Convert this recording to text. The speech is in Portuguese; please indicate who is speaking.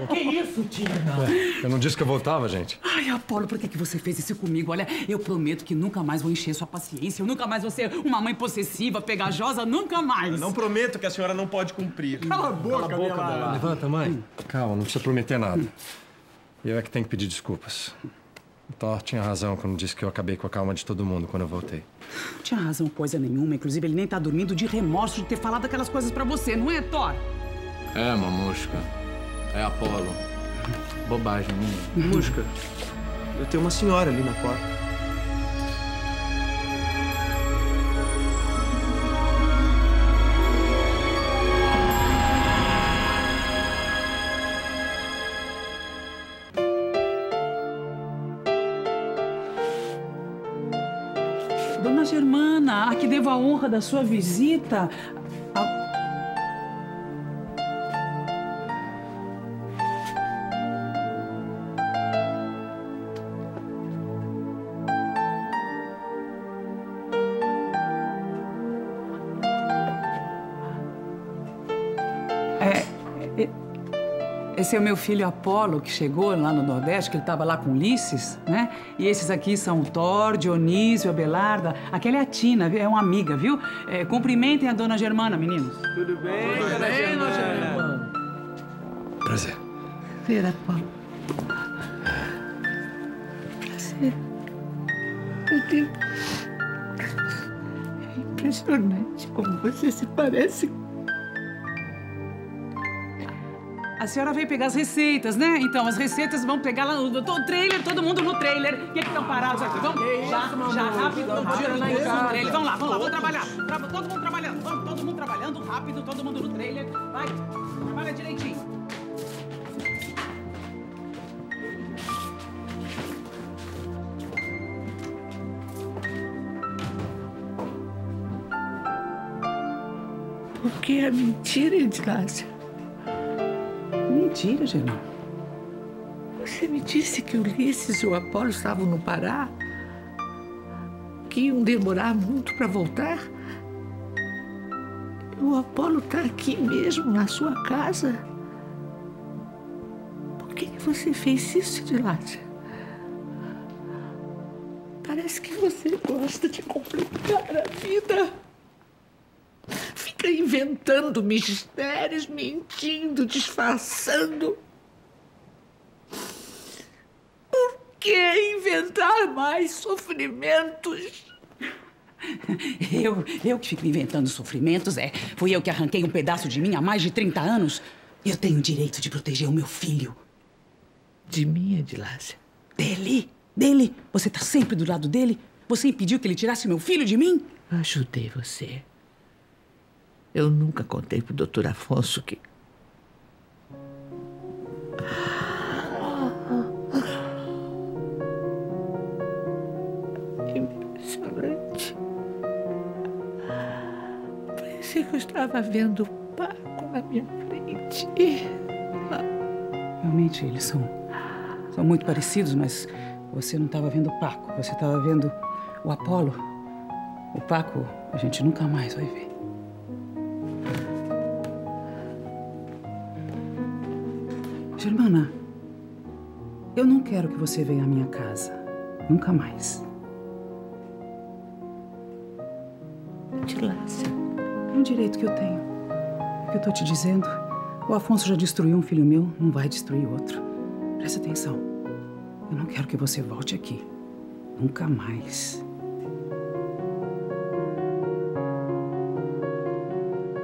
Speaker 1: não. Que isso, Tina?
Speaker 2: Eu não disse que eu voltava, gente.
Speaker 1: Ai, Apolo, por que, que você fez isso comigo? Olha, eu prometo que nunca mais vou encher sua paciência. Eu nunca mais vou ser uma mãe possessiva, pegajosa, nunca mais.
Speaker 3: Eu não prometo que a senhora não pode cumprir.
Speaker 4: Cala a boca,
Speaker 3: Cala a boca.
Speaker 2: Levanta, mãe. Calma, não precisa prometer nada. Eu é que tenho que pedir desculpas. O Thor tinha razão quando disse que eu acabei com a calma de todo mundo quando eu voltei.
Speaker 1: Não tinha razão coisa nenhuma. Inclusive, ele nem tá dormindo de remorso de ter falado aquelas coisas pra você, não é, Thor?
Speaker 5: É, mamusca. É Apolo. Bobagem, menino.
Speaker 3: Musca, eu tenho uma senhora ali na porta.
Speaker 1: Dona Germana, a que devo a honra da sua visita. Esse é o meu filho Apolo, que chegou lá no Nordeste, que ele estava lá com Ulisses, né? E esses aqui são o Thor, Dionísio, a Belarda. Aquela é a Tina, é uma amiga, viu? É, cumprimentem a dona Germana, meninos.
Speaker 3: Tudo bem, dona Germana?
Speaker 2: Prazer.
Speaker 6: Ver, Apolo. Prazer. Meu Deus. É impressionante como você se parece.
Speaker 1: A senhora veio pegar as receitas, né? Então, as receitas vão pegar lá no, no trailer, todo mundo no trailer. O que que estão parados aqui? Vamos? Já, já, rápido, vamos tira lá em. Trailer. Vamos lá, vamos lá, vamos trabalhar. Tra- todo mundo trabalhando, vamos, todo mundo trabalhando rápido, todo mundo no trailer. Vai, trabalha direitinho.
Speaker 6: Por que a mentira, Edilácia?
Speaker 1: Mentira, Germana.
Speaker 6: Você me disse que Ulisses e o Apolo estavam no Pará? Que iam demorar muito para voltar? O Apolo está aqui mesmo, na sua casa. Por que que você fez isso, Edilácia? Parece que você gosta de complicar a vida. Inventando mistérios, mentindo, disfarçando. Por que inventar mais sofrimentos?
Speaker 1: Eu, eu que fico inventando sofrimentos, é. Fui eu que arranquei um pedaço de mim há mais de 30 anos. Eu tenho o direito de proteger o meu filho.
Speaker 6: De mim, Edilácia.
Speaker 1: Dele? Dele? Você tá sempre do lado dele? Você impediu que ele tirasse meu filho de mim?
Speaker 6: Ajudei você. Eu nunca contei pro doutor Afonso que. Impressionante. Parecia que eu estava vendo o Paco na minha frente.
Speaker 1: Realmente, eles são, são muito parecidos, mas você não estava vendo o Paco, você estava vendo o Apolo. O Paco, a gente nunca mais vai ver. Germana, eu não quero que você venha à minha casa. Nunca mais.
Speaker 6: Edilácia.
Speaker 1: É um direito que eu tenho. O que eu tô te dizendo. O Afonso já destruiu um filho meu, não vai destruir outro. Presta atenção. Eu não quero que você volte aqui. Nunca mais.